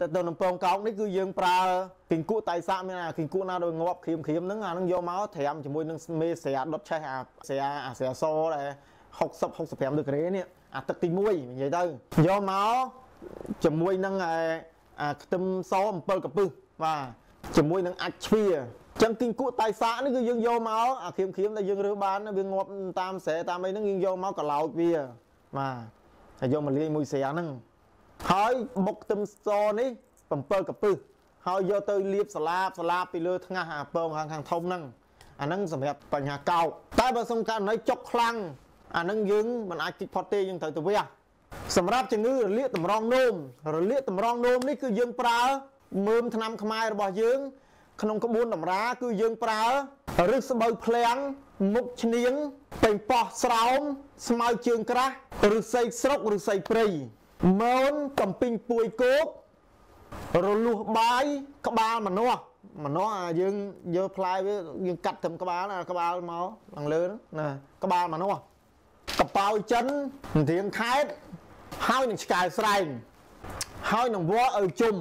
ទៅទៅនឹងពងកោកនេះគឺយើងប្រើគីងគក់តៃសាក់មានអាគីងគក់ណាដោយងាប់ក្រៀមក្រៀមហ្នឹងអាហ្នឹងយកមកត្រាំជាមួយនឹងមេស្រាដុតឆេះអាស្រាអាស្រាសដែល60 65ដឺក្រេនេះអាទឹកទី1និយាយទៅយកមកជាមួយនឹងអាខ្ទឹមសអំពិលកពឹសបាទជាមួយនឹងអាចជ្វាចឹងគីងគក់តៃសាក់នេះគឺយើងយកមកអាក្រៀមក្រៀមដែលយើងរើសបានវាងាប់តាមស្រែតាមអីហ្នឹងយើងយកមកកឡោចវាបាទហើយយកមកលាយមួយស្រាហ្នឹង ហើយបុកខ្ទឹមសនេះ7កពឹសហើយយកទៅលាបសាឡាបសាឡាបពីលើថ្ងាសអាពងខាងខាងធំហ្នឹងអាហ្នឹងសម្រាប់បញ្ហាកោកតែបើសំករណីចុកខ្លាំងអាហ្នឹងយើងមិនអាចគិតផុតទេយើងត្រូវទៅវះសម្រាប់ជំងឺរលាកតម្រងនោមរលាកតម្រងនោមនេះគឺយើងប្រើមើមថ្នាំខ្មែររបស់យើង ក្នុងក្បួនតម្រាគឺយើងប្រើរឹសស្បូវភ្លៀងមុខឈ្នៀងពេញប៉ោះស្រោមស្មៅជើងក្រាស់ឬស័យស្រុកឬស័យព្រៃ ម៉ូនកំពីងពួយគោករលួសបាយក្បាលមនាស់មនាស់អាយើងយកផ្លែវាយើងកាត់ត្រឹមក្បាលណាក្បាលមកខាងលើណាក្បាលមនាស់កប៉ោយចិនរៀងខេតហើយនឹងឆ្កែស្រែងហើយនឹងវល់ឪជុំ